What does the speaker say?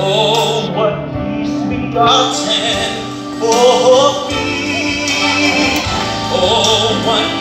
Oh, what peace ten for me. Oh, what.